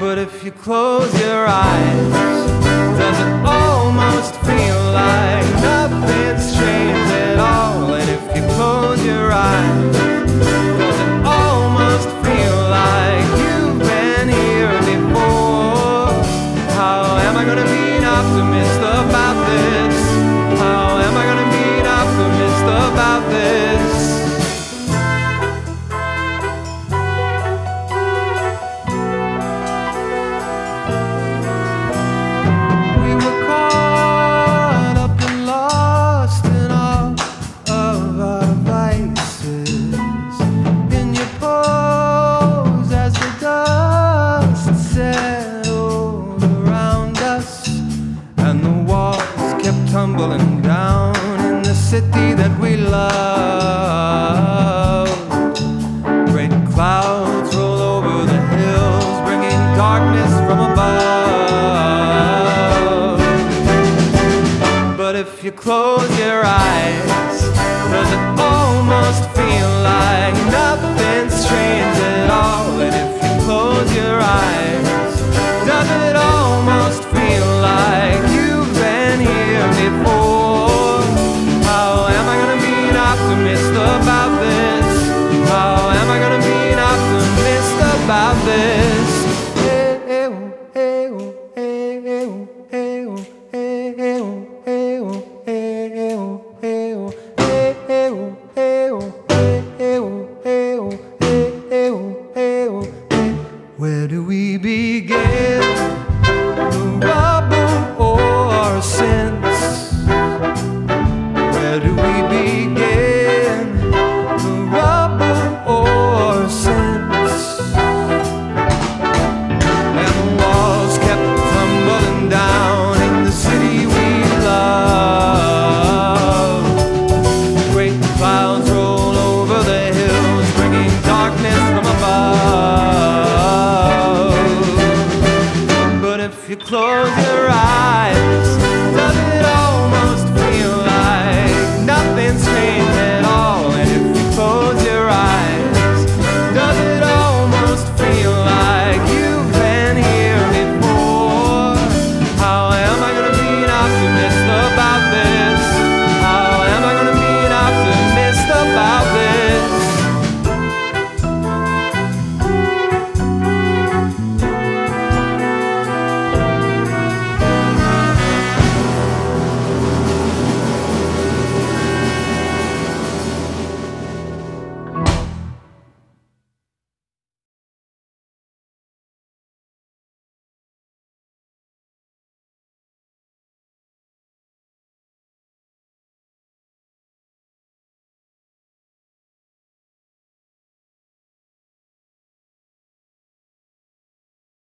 But if you close your eyes, doesn't almost feel like nothing's changed at all? And if you close your eyes, doesn't almost feel like you've been here before? How am I gonna be an optimist about this? Tumbling you close your eyes.